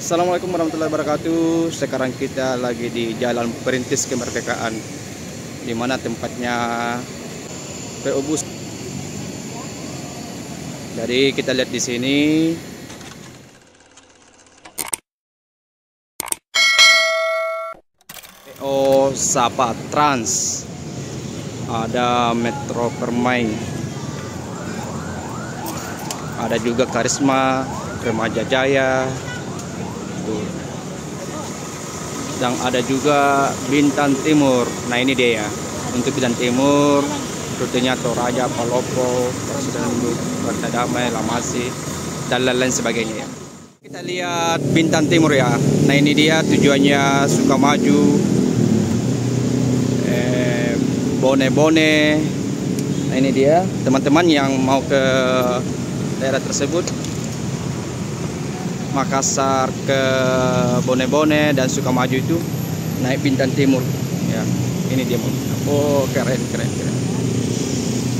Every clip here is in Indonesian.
Assalamualaikum warahmatullahi wabarakatuh. Sekarang kita lagi di Jalan Perintis Kemerdekaan, di mana tempatnya PO Bus. Jadi kita lihat di sini. PO Sapa Trans. Ada Metro Permai. Ada juga Karisma, Remaja Jaya, Tuh. Dan ada juga Bintan Timur. Nah ini dia ya. Untuk Bintan Timur, rutenya Toraja, Palopo, Presiden Warta Damai, Lamasi, dan lain-lain sebagainya ya. Kita lihat Bintan Timur ya. Nah ini dia tujuannya Sukamaju, eh, Bone-Bone. Nah ini dia teman-teman yang mau ke daerah tersebut Makassar ke Bone-Bone dan Sukamaju itu naik Bintan Timur. Ya ini dia oh keren keren keren.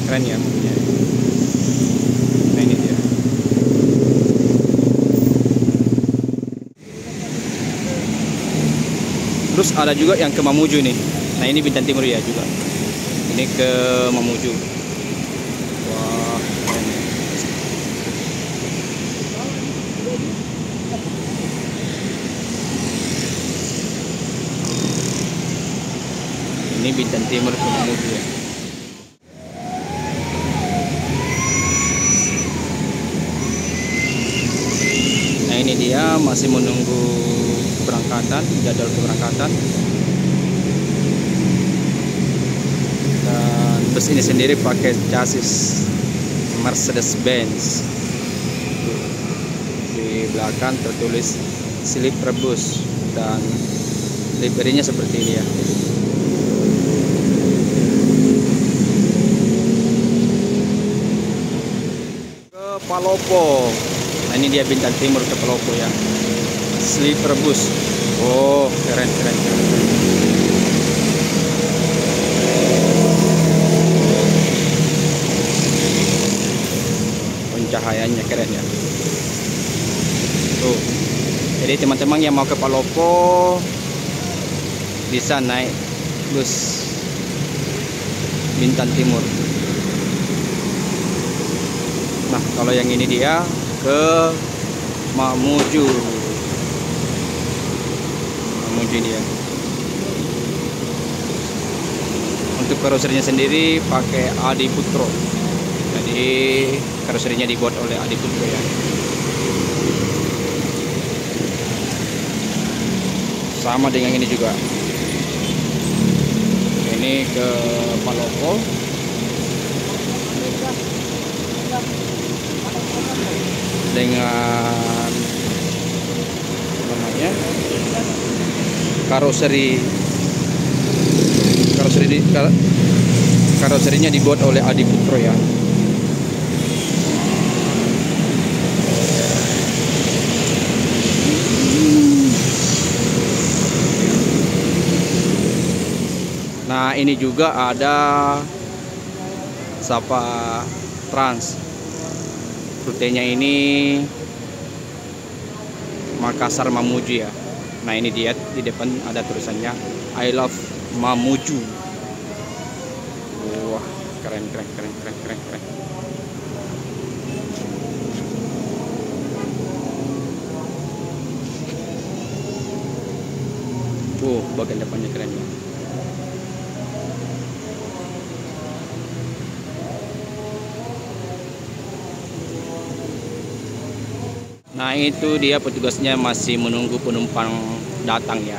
Keren ya mobilnya. Nah ini dia. Terus ada juga yang ke Mamuju nih. Nah ini Bintan Timur ya juga. Ini ke Mamuju ini Bintan Timur ke Mamuju ya nah ini dia masih menunggu keberangkatan jadwal keberangkatan. Dan bus ini sendiri pakai chassis Mercedes Benz di belakang tertulis slip rebus dan liverinya seperti ini ya Palopo. Nah ini dia Bintan Timur ke Palopo ya. Sleeper bus oh keren keren keren. Pencahayaannya keren ya. Tuh. Jadi teman-teman yang mau ke Palopo bisa naik bus Bintan Timur Nah, kalau yang ini dia ke Mamuju. Mamuju ini ya. Untuk karoserinya sendiri pakai Adi Putro. Jadi karoserinya dibuat oleh Adi Putro ya. Sama dengan ini juga. Ini ke Palopo. Dengan namanya karoseri. Karoseri di, kar- karoserinya dibuat oleh Adi Putro ya. Nah ini juga ada Sapa Trans rutenya ini Makassar Mamuju ya. Nah ini dia di depan ada tulisannya I love Mamuju. Wah keren keren keren keren keren keren. Oh, bagian depannya keren ya. Nah itu dia petugasnya masih menunggu penumpang datang ya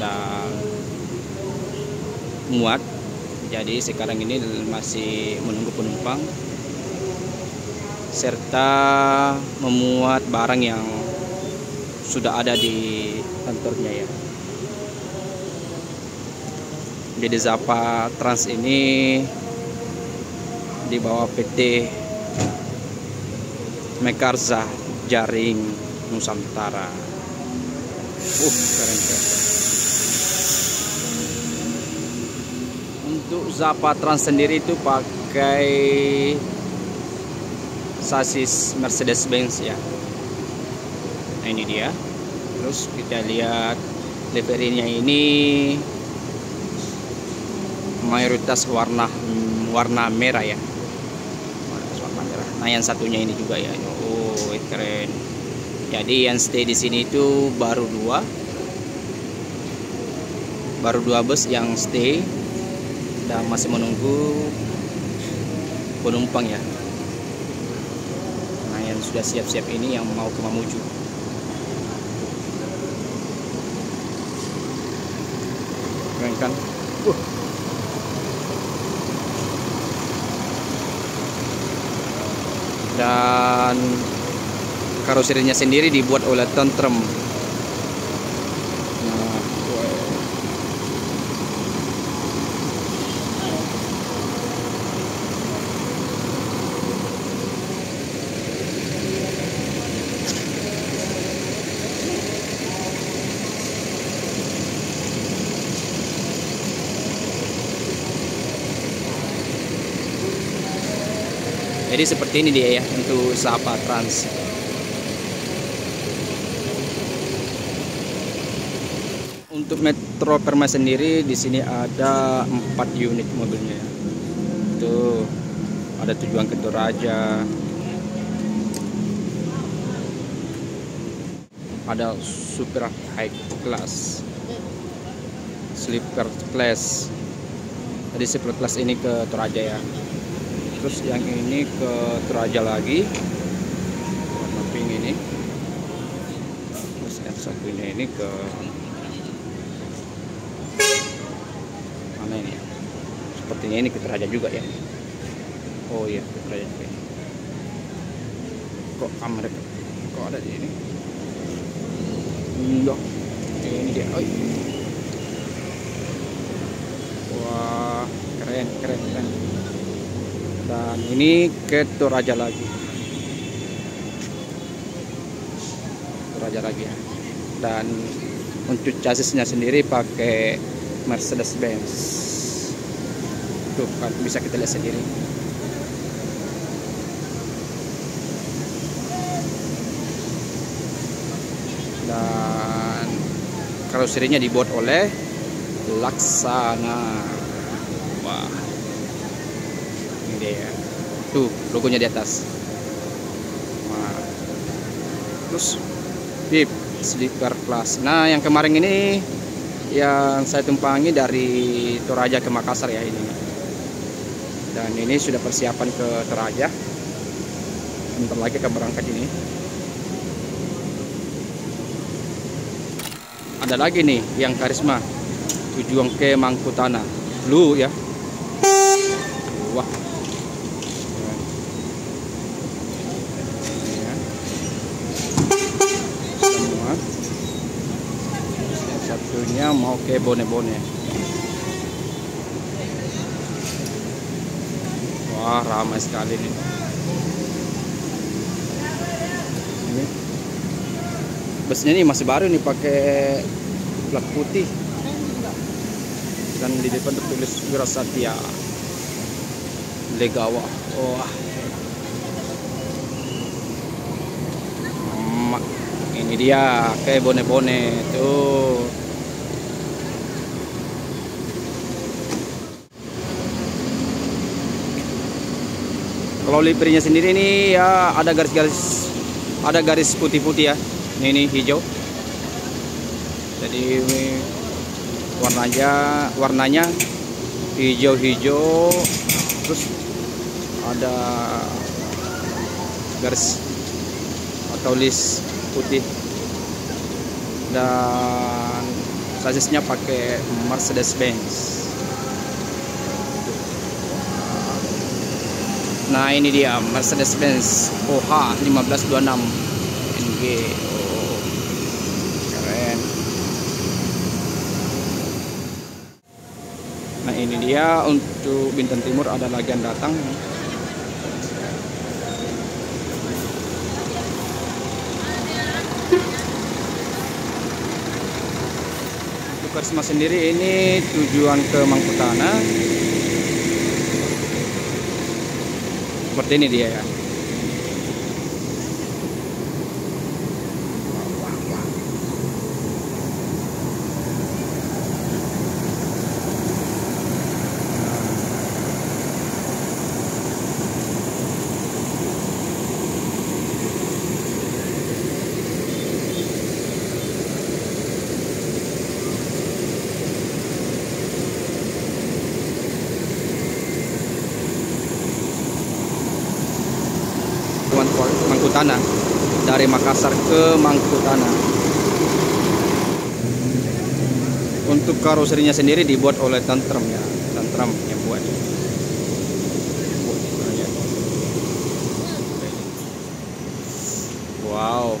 dan muat. Jadi sekarang ini masih menunggu penumpang serta memuat barang yang sudah ada di kantornya ya. Jadi Zapa Trans ini di bawah PT Mekarza jaring Nusantara. Uh, keren keren. Untuk Zappa Trans sendiri itu pakai sasis Mercedes Benz ya. Nah ini dia. terus kita lihat liverinya ini mayoritas warna warna merah ya warna merah nah yang satunya ini juga ya oh keren. Jadi yang stay di sini itu baru dua. Baru dua bus yang stay. Dan masih menunggu penumpang ya. Nah yang sudah siap-siap ini yang mau ke Mamuju. Keren kan? Uh. dan karoserinya sendiri dibuat oleh Tentrem Jadi seperti ini dia ya untuk Sapa Trans. Untuk Metro Perma sendiri di sini ada empat unit mobilnya. Ya. Tuh ada tujuan ke Toraja. Ada super high class, sleeper class. Tadi sleeper class ini ke Toraja ya terus yang ini ke Teraja lagi warna pink ini terus yang satunya ini ke mana ini? Ya sepertinya ini ke Teraja juga ya? Oh iya ke Teraja juga ini. Kok Amerika kok ada di ini? Enggak. Ini dia. Oh. wah keren keren keren. Dan ini ke Toraja lagi. Toraja lagi ya. Dan untuk chassisnya sendiri pakai Mercedes Benz kan bisa kita lihat sendiri. Dan karoserinya dibuat oleh Laksana. Dia. Tuh logonya di atas. Nah, terus bib sleeper class nah yang kemarin ini yang saya tumpangi dari Toraja ke Makassar ya ini dan ini sudah persiapan ke Toraja bentar lagi ke berangkat ini. Ada lagi nih yang karisma. Tujuan ke Mangkutana. Lu ya. Wah. Satunya mau ke bone-bone wah ramai sekali nih. Ini. Busnya ini masih baru nih pakai plat putih. Dan di depan tertulis Wirasatya Legawa. Wah. Ini dia kayak bone-bone tuh Kalau livernya sendiri ini ya ada garis-garis ada garis putih-putih ya. Ini, ini hijau. Jadi warnanya warnanya hijau-hijau terus ada garis atau list putih dan sasisnya pakai Mercedes Benz Nah ini dia Mercedes Benz OH 1526 NG oh, keren. Nah ini dia untuk Bintan Timur ada lagi yang datang Karisma sendiri ini tujuan ke Mangkutana seperti ini dia ya Mangkutana dari Makassar ke Mangkutana untuk karoserinya sendiri dibuat oleh Tantrum ya Tantrum yang buat wow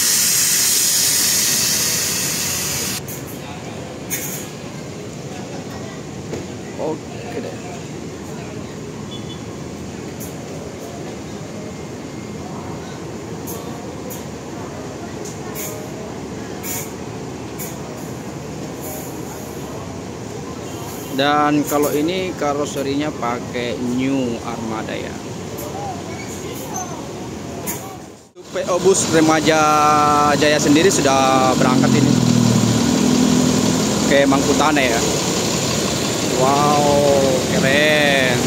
Dan kalau ini karoserinya pakai New Armada ya. PO Bus Remaja Jaya sendiri sudah berangkat ini ke Mangkutane ya. Wow, keren.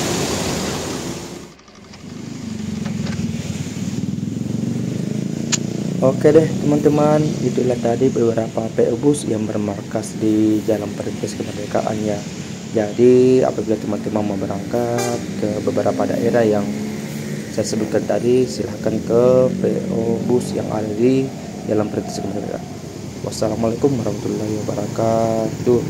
Oke deh teman-teman, itulah tadi beberapa PO bus yang bermarkas di Jalan Perintis Kemerdekaan ya. Jadi apabila teman-teman mau berangkat ke beberapa daerah yang saya sebutkan tadi, silahkan ke PO bus yang ada di Jalan Perintis Kemerdekaan. Wassalamualaikum warahmatullahi wabarakatuh.